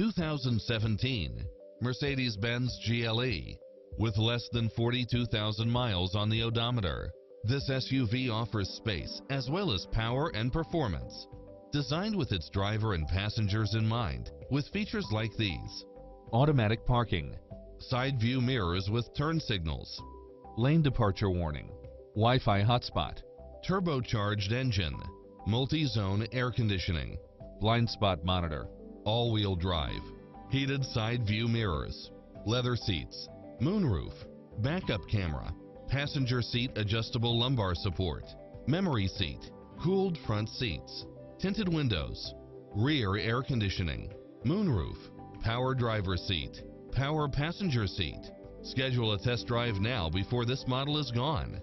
2017 Mercedes-Benz GLE with less than 42,000 miles on the odometer. This SUV offers space as well as power and performance. Designed with its driver and passengers in mind, with features like these. Automatic parking, side view mirrors with turn signals, lane departure warning, Wi-Fi hotspot, turbocharged engine, multi-zone air conditioning, blind spot monitor, all-wheel drive, heated side view mirrors, leather seats, moonroof, backup camera, passenger seat adjustable lumbar support, memory seat, cooled front seats, tinted windows, rear air conditioning, moonroof, power driver seat, power passenger seat. Schedule a test drive now before this model is gone.